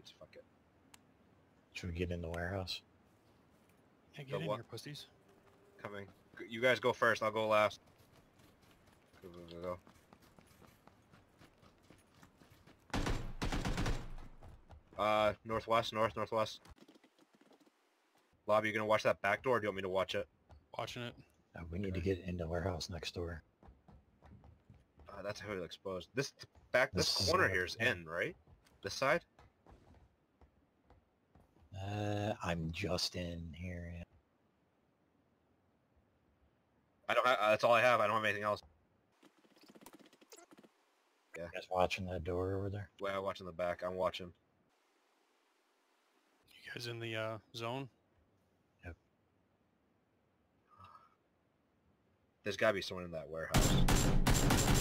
grenades. Fuck it. Should we get in the warehouse? Yeah, The get in what? here, pussies. Coming. You guys go first. I'll go last. Go, go, go, go. Uh, northwest, north, northwest. Lobby, you gonna watch that back door, or do you want me to watch it? Watching it. Uh, we need to get into warehouse next door. Uh, that's heavily exposed. This back, this, This corner here is yeah. in, right? This side? Uh, I'm just in here. yeah. I don't. Ha- uh, that's all I have. I don't have anything else. You guys watching that door over there? Well, I'm watching the back. I'm watching. You guys in the uh, zone? Yep. There's gotta be someone in that warehouse.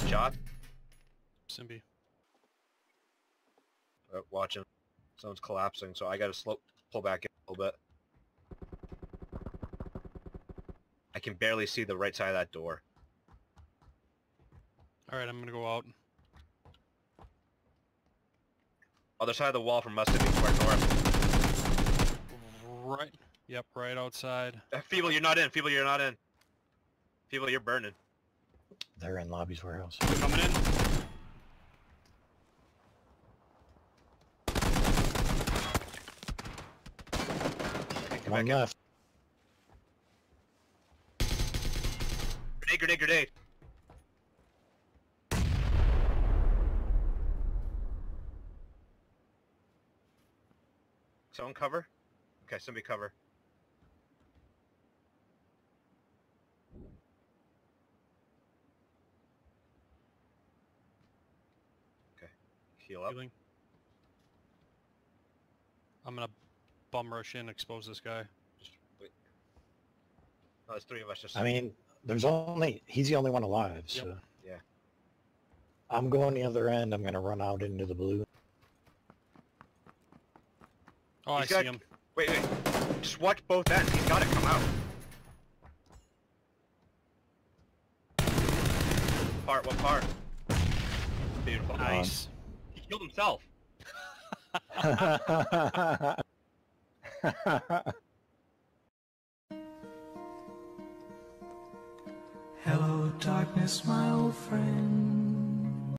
Shot. Simbi. Uh, watching. Someone's collapsing, so I gotta slow pull back in a little bit. I can barely see the right side of that door. All right, I'm gonna go out. Other side of the wall from us to be toward north. Right. Yep, right outside. Uh, Feeble, you're not in. Feeble, you're not in. Feeble, you're burning. They're in Lobby's warehouse. Coming in. Come One back in. Grenade, grenade, grenade. Someone cover? Okay, somebody cover. Okay. Heal up. Healing. I'm gonna bum rush in, expose this guy. Just wait. No, there's three of us just I mean, there's only he's the only one alive. So Yeah. I'm going the other end. I'm gonna run out into the blue. Oh, I He's see him. Wait, wait. Just watch both ends. He's got to come out. Part, what part? Beautiful. Nice. He killed himself. Hello, darkness, my old friend.